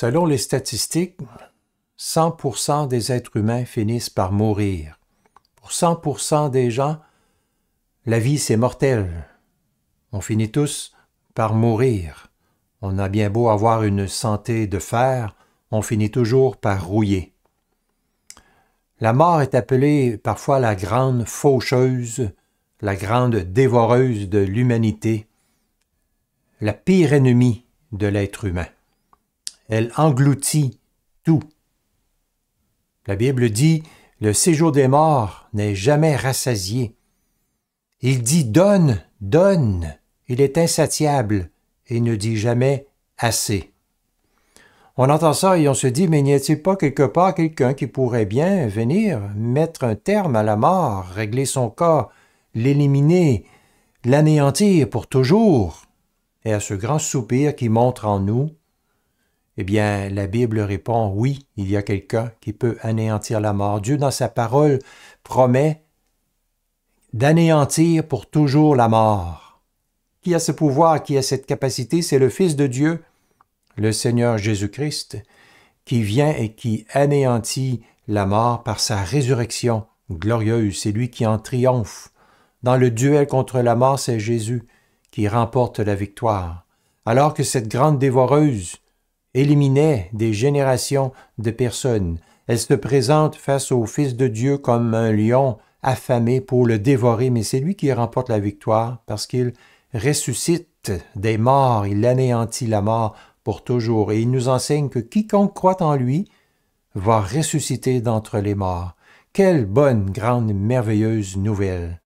Selon les statistiques, 100% des êtres humains finissent par mourir. Pour 100% des gens, la vie c'est mortel. On finit tous par mourir. On a bien beau avoir une santé de fer, on finit toujours par rouiller. La mort est appelée parfois la grande faucheuse, la grande dévoreuse de l'humanité, la pire ennemie de l'être humain. Elle engloutit tout. La Bible dit Le séjour des morts n'est jamais rassasié. Il dit Donne, donne. Il est insatiable et ne dit jamais assez. On entend ça et on se dit, mais n'y a-t-il pas quelque part quelqu'un qui pourrait bien venir mettre un terme à la mort, régler son cas, l'éliminer, l'anéantir pour toujours? Et à ce grand soupir qui montre en nous, eh bien, la Bible répond oui, il y a quelqu'un qui peut anéantir la mort. Dieu, dans sa parole, promet d'anéantir pour toujours la mort. Qui a ce pouvoir, qui a cette capacité? C'est le Fils de Dieu, le Seigneur Jésus-Christ, qui vient et qui anéantit la mort par sa résurrection glorieuse. C'est lui qui en triomphe. Dans le duel contre la mort, c'est Jésus qui remporte la victoire. Alors que cette grande dévoreuse éliminait des générations de personnes, elle se présente face au Fils de Dieu comme un lion affamé pour le dévorer, mais c'est lui qui remporte la victoire parce qu'il ressuscite des morts, il anéantit la mort pour toujours, et il nous enseigne que quiconque croit en lui va ressusciter d'entre les morts. Quelle bonne, grande, merveilleuse nouvelle.